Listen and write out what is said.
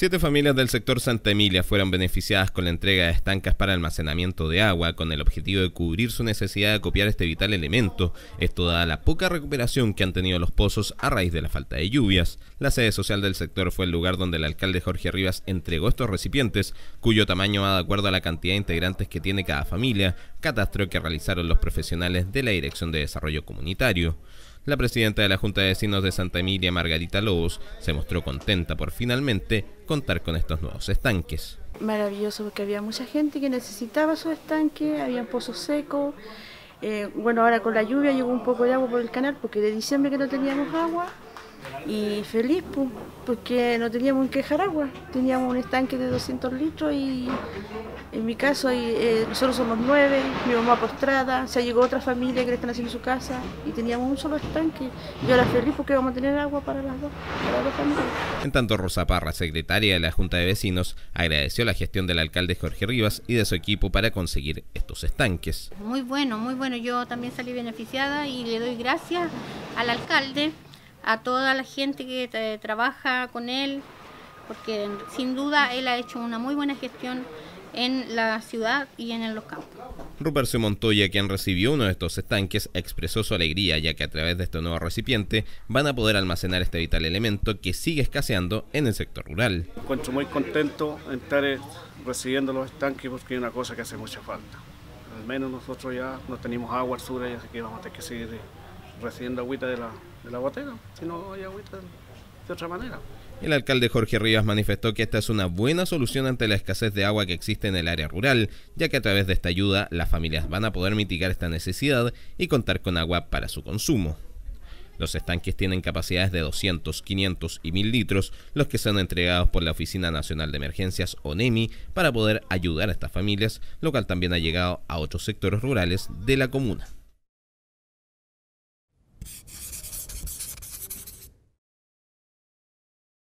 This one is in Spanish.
Siete familias del sector Santa Emilia fueron beneficiadas con la entrega de estancas para almacenamiento de agua con el objetivo de cubrir su necesidad de acopiar este vital elemento, esto dada la poca recuperación que han tenido los pozos a raíz de la falta de lluvias. La sede social del sector fue el lugar donde el alcalde Jorge Rivas entregó estos recipientes, cuyo tamaño va de acuerdo a la cantidad de integrantes que tiene cada familia, catastro que realizaron los profesionales de la Dirección de Desarrollo Comunitario. La presidenta de la Junta de Vecinos de Santa Emilia, Margarita Lobos, se mostró contenta por finalmente contar con estos nuevos estanques. Maravilloso porque había mucha gente que necesitaba esos estanques, había pozos secos. Eh, bueno, ahora con la lluvia llegó un poco de agua por el canal porque de diciembre que no teníamos agua y feliz porque no teníamos que dejar agua. Teníamos un estanque de 200 litros y en mi caso eh, nosotros somos nueve, mi mamá postrada, se llegó otra familia que le están haciendo su casa y teníamos un solo estanque. Yo era feliz porque vamos a tener agua para las dos, para las dos familias. En tanto, Rosa Parra, secretaria de la Junta de Vecinos, agradeció la gestión del alcalde Jorge Rivas y de su equipo para conseguir estos estanques. Muy bueno, muy bueno. Yo también salí beneficiada y le doy gracias al alcalde a toda la gente que trabaja con él, porque sin duda él ha hecho una muy buena gestión en la ciudad y en los campos. Rupercio Montoya, quien recibió uno de estos estanques, expresó su alegría ya que a través de este nuevo recipiente van a poder almacenar este vital elemento que sigue escaseando en el sector rural. Encuentro muy contento en estar eh, recibiendo los estanques porque es una cosa que hace mucha falta. Al menos nosotros ya no tenemos agua al sur, así que vamos a tener que seguir eh, recibiendo agüita de la, de si no hay agüita de otra manera. El alcalde Jorge Rivas manifestó que esta es una buena solución ante la escasez de agua que existe en el área rural, ya que a través de esta ayuda las familias van a poder mitigar esta necesidad y contar con agua para su consumo. Los estanques tienen capacidades de 200, 500 y 1000 litros, los que son entregados por la Oficina Nacional de Emergencias, ONEMI, para poder ayudar a estas familias, lo cual también ha llegado a otros sectores rurales de la comuna.